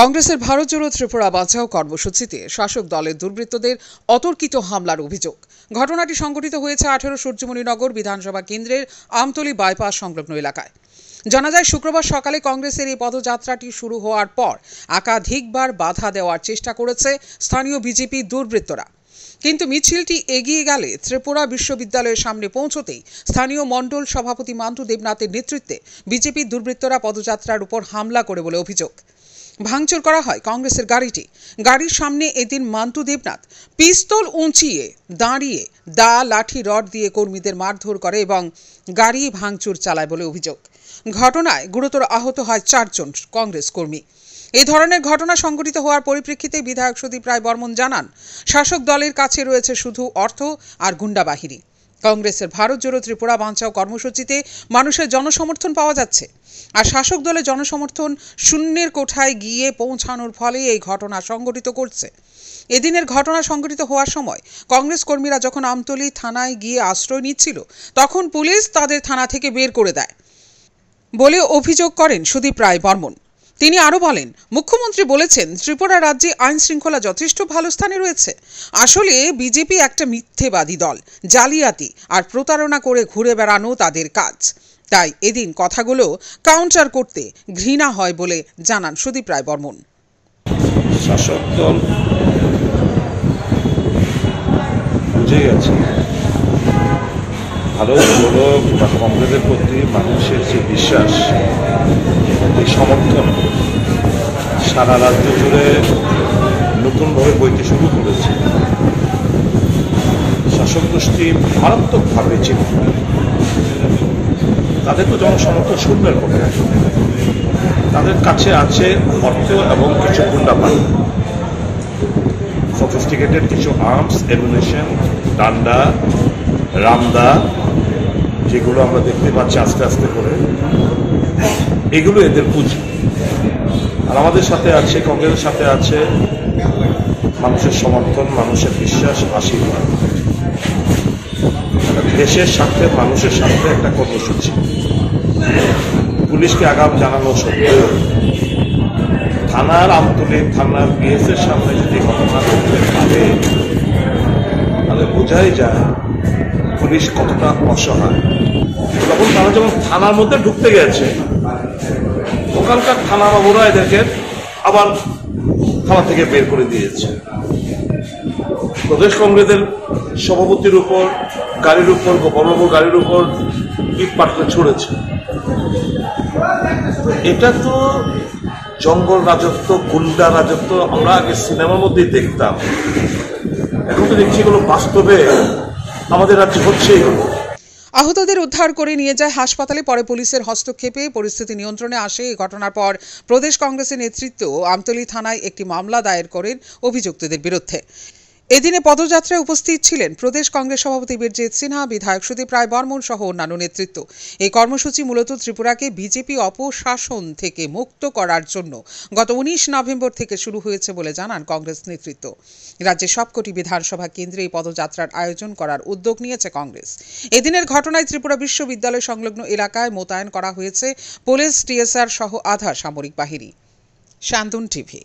কংগ্রেসের ভারত জোড়ো ত্রিপুরা বাঁচাও কর্মসূচিতে শাসক দলের দুর্বৃত্তদের অতর্কিত হামলার অভিযোগ। ঘটনাটি সংঘটিত হয়েছে আঠেরো সূর্যমণিনগর বিধানসভা কেন্দ্রের আমতলি বাইপাস সংলগ্ন এলাকায়। জানা যায়, শুক্রবার সকালে কংগ্রেসের এই পদযাত্রাটি শুরু হওয়ার পর একাধিকবার বাধা দেওয়ার চেষ্টা করেছে স্থানীয় বিজেপি দুর্বৃত্তরা। কিন্তু মিছিলটি এগিয়ে গেলে ত্রিপুরা বিশ্ববিদ্যালয়ের সামনে পৌঁছতেই স্থানীয় মণ্ডল সভাপতি মান্টু দেবনাথের নেতৃত্বে বিজেপির দুর্বৃত্তরা পদযাত্রার উপর হামলা করে বলে অভিযোগ। ভাঙচুর করা হয় কংগ্রেসের গাড়িটি। গাড়ির সামনে এদিন মান্তু দেবনাথ পিস্তল উঁচিয়ে দাঁড়িয়ে দা, লাঠি, রড দিয়ে কর্মীদের মারধর করে এবং গাড়ি ভাঙচুর চালায় বলে অভিযোগ। ঘটনায় গুরুতর আহত হয় চারজন কংগ্রেস কর্মী। এই ধরনের ঘটনা সংঘটিত হওয়ার পরিপ্রেক্ষিতে বিধায়ক সুদীপ রায় বর্মন জানান, শাসক দলের কাছে রয়েছে শুধু অর্থ আর গুন্ডা বাহিনী কংগ্রেসের ভারত জোড়ো ত্রিপুরা বাঞ্চাও কর্মসূচিতে মানুষের জনসমর্থন পাওয়া যাচ্ছে। আর শাসক দলের জনসমর্থন শূন্যের কোঠায় গিয়ে পৌঁছানোর ফলে এই ঘটনা সংঘটিত করছে। এদিনের ঘটনা সংঘটিত হওয়ার সময় কংগ্রেস কর্মীরা যখন আমতলী থানায় গিয়ে আশ্রয় নিচ্ছিল, তখন পুলিশ তাদের থানা থেকে বের করে দেয় বলে অভিযোগ করেন সুদীপ রায় বর্মন। তিনি আরও বলেন, মুখ্যমন্ত্রী বলেছেন, ত্রিপুরা রাজ্যে আইন শৃঙ্খলা যথেষ্ট ভালো স্থানে রয়েছে। আসলে বিজেপি একটা মিথ্যেবাদী দল, জালিয়াতি আর প্রতারণা করে ঘুরে বেড়ানো তাদের কাজ। তাই এদিন কথাগুলো কাউন্টার করতে ঘৃণা হয় বলে জানান সুদীপ রায় বর্মন। শাসক দল বুঝে গেছে। ভালো বড় বা কংগ্রেসের প্রতি মানুষের যে বিশ্বাস, এই সমর্থন সারা রাজ্য জুড়ে নতুনভাবে বইতে শুরু করেছে। শাসক গোষ্ঠী মারাত্মকভাবে চিহ্ন তাদের তো জনসমর্থন শূন্যের পক্ষে তাদের কাছে আছে অর্থ এবং কিছু গুন্ডা বাহিনী সফিস্টিকেটেড কিছু আর্মস এমুনেশন ডান্ডা রামদা, যেগুলো আমরা দেখতে পাচ্ছি আস্তে আস্তে করে, এগুলো এদের পুঁজি। আর আমাদের সাথে আছে, কংগ্রেসের সাথে আছে মানুষের সমর্থন, মানুষের বিশ্বাস, আশীর্বাদ। দেশের স্বার্থে, মানুষের স্বার্থে একটা কর্মসূচি। পুলিশকে আগাম জানানো সত্ত্বেও থানার আমতলী থানার বিএসের সামনে যদি ঘটনা ঘটতে পারে, তাহলে বোঝাই যায় পুলিশ কতটা অসহায়? তখন তারা যখন থানার মধ্যে ঢুকতে গেছে, ওখানকার থানা বাবুরা এদেরকে আবার থানা থেকে বের করে দিয়েছে। প্রদেশ কংগ্রেসের সভাপতির উপর, গাড়ির উপর গোপালবাবুর গাড়ির উপর ইট পাটকে ছড়েছে। এটা তো জঙ্গল রাজত্ব, গুন্ডা রাজত্ব আমরা আগে সিনেমার মধ্যেই দেখতাম। এখন তো দেখছি এগুলো বাস্তবে আমাদের রাজ্যে হচ্ছেই আহতদের উদ্ধার করে নিয়ে যায় হাসপাতালে, পরে পুলিশের হস্তক্ষেপে পরিস্থিতি নিয়ন্ত্রণে আসে। এই ঘটনার পর প্রদেশ কংগ্রেসের নেতৃত্ব আমতলী থানায় একটি মামলা দায়ের করেন অভিযুক্তদের বিরুদ্ধে। এদিনে পদযাত্রায় উপস্থিত ছিলেন প্রদেশ কংগ্রেস সভাপতি বীরজিৎ সিনহা, বিধায়ক সুদীপ রায় বর্মন সহ অন্যান্য নেতৃত্ব। এই কর্মসূচি মূলত ত্রিপুরাকে বিজেপি অপশাসন থেকে মুক্ত করার জন্য গত উনিশ নভেম্বর থেকে শুরু হয়েছে বলে জানান কংগ্রেস নেতৃত্ব। রাজ্যের সবকটি বিধানসভা কেন্দ্রে এই পদযাত্রার আয়োজন করার উদ্যোগ নিয়েছে কংগ্রেস। এদিনের ঘটনায় ত্রিপুরা বিশ্ববিদ্যালয় সংলগ্ন এলাকায় মোতায়েন করা হয়েছে পুলিশ, টিএসআর সহ আধা সামরিক বাহিনী। শান্তন টিভি